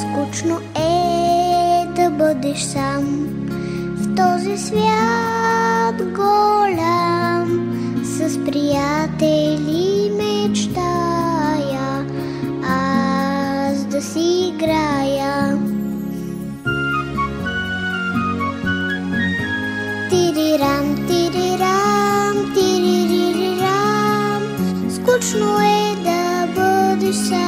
Скучно е да бъдеш сам в този свят голям. С приятели мечтая аз да си играя. Тирирам, тирирам, тириририрам, скучно е да бъдеш сам.